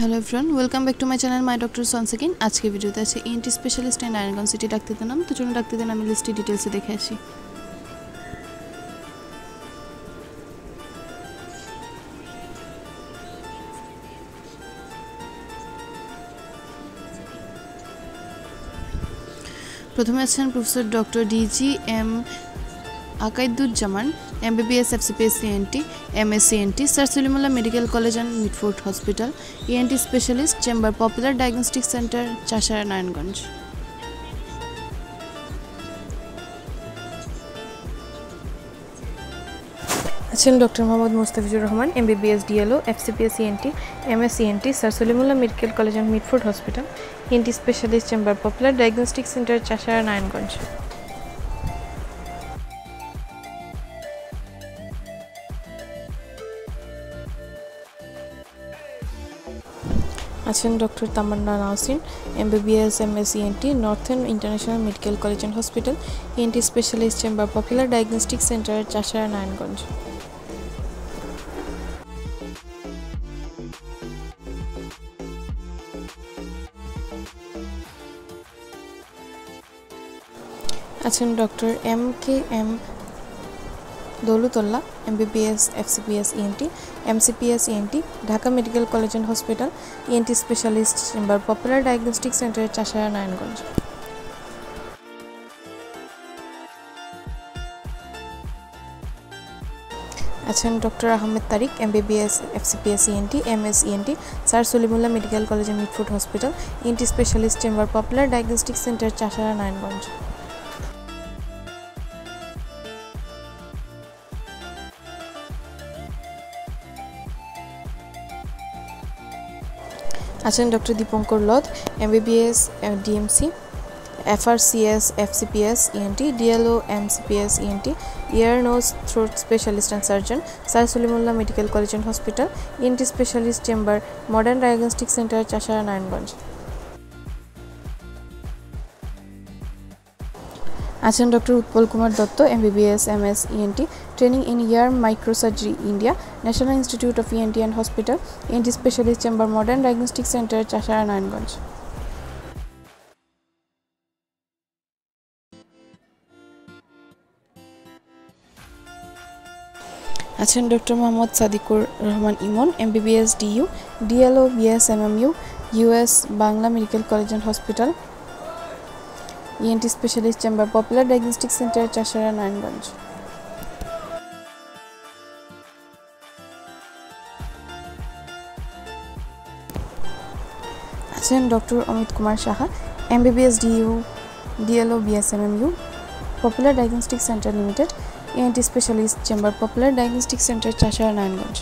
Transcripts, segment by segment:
Hello everyone welcome back to my channel my doctor সনসেকিন আজকে ভিডিওতে আছে ENT specialist and Narayanganj city ডাক্তারদের নাম তো চলুন ডাক্তারদের নামে লিস্টটি ডিটেলসে দেখে আসি। প্রথমে আছেন professor doctor DG M Akaiduzzaman, MBBS FCPS CNT MS CNT Sir Salimullah medical college and Mitford hospital ENT specialist, chamber popular diagnostic centre, Chashara Narayanganj. আছেন doctor Mohammad Mustafizur Rahman, MBBS, DLO FCPS ENT MS CNT Sir Salimullah medical college and Mitford hospital ENT specialist, chamber popular diagnostic centre, Chashara Narayanganj. আছেন doctor Tamanna Naosin MBBS MS ENT northern international medical college and hospital ENT specialist chamber, popular diagnostic centre Chashara Narayanganj. আছেন doctor M K M Daulatullah MBBS FCPS ENT MCPS ENT Dhaka medical college and hospital ENT specialist chamber popular diagnostic centre Chashara Narayanganj আছেন doctor Ahmed Tariq MBBS FCPS ENT MS ENT Sir Salimullah medical college and Mitford hospital ENT specialist chamber popular diagnostic centre Chashara Narayanganj আছেন doctor Dipankar Lodh M MBBS DMC, FRCS, FCPS, ENT, DLO, MCPS, ENT, ear nose, throat specialist and surgeon, Sir Salimullah medical college and hospital, ENT specialist chamber, modern diagnostic centre, Chashara Narayanganj. আছেন doctor Utpal Kumar Dutta, MBBS, MS, ENT training in ear microsurgery India national institute of ENT and hospital ENT specialist chamber modern diagnostic centre Chashara Narayanganj আছেন doctor Mohammad Sadiqur Rahman Emon, MBBS DU, DLO BS MMU US, Bangla medical college and hospital ENT specialist chamber popular diagnostic centre Chashara Narayanganj আছেন doctor Amit Kumar Saha MBBS DU DLO BSMMU popular diagnostic centre limited ANT specialist chamber popular diagnostic centre Chashara Narayanganj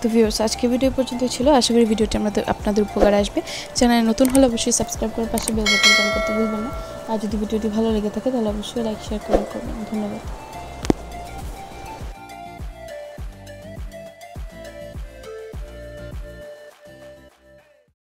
তো viewers আজকে video পর্যন্ত ছিল। আশা করি ভিডিওটি আমাদের আপনাদের উপকার আসবে। চ্যানেলে নতুন হলে অবশ্যই সাবস্ক্রাইব করার পাশে বেল বাটন করতে ভুলবেন না। আর যদি ভিডিওটি ভালো লেগে থাকে, তাহলে অবশ্যই লাইক শেয়ার কমেন্ট করবেন। ধন্যবাদ।